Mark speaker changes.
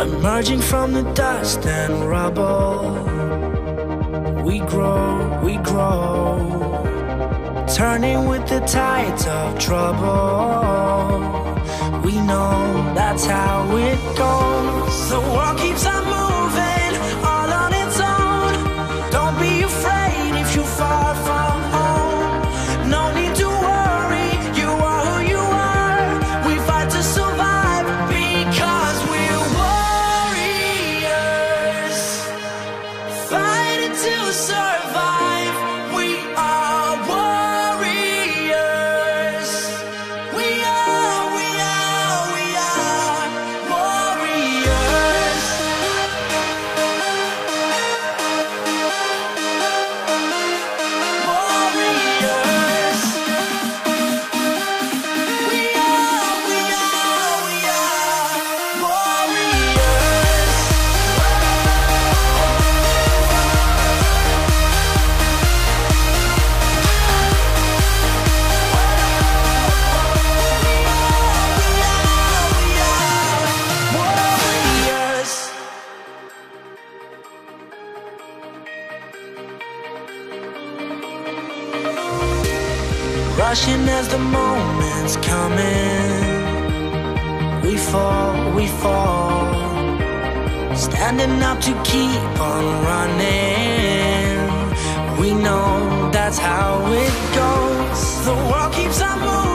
Speaker 1: Emerging from the dust and rubble, we grow, we grow. Turning with the tides of trouble, we know that's how it goes. The world keeps on moving, all on its own. Don't be afraid if you fall Rushing as the moment's coming. We fall, we fall. Standing up to keep on running. We know that's how it goes. The world keeps on moving.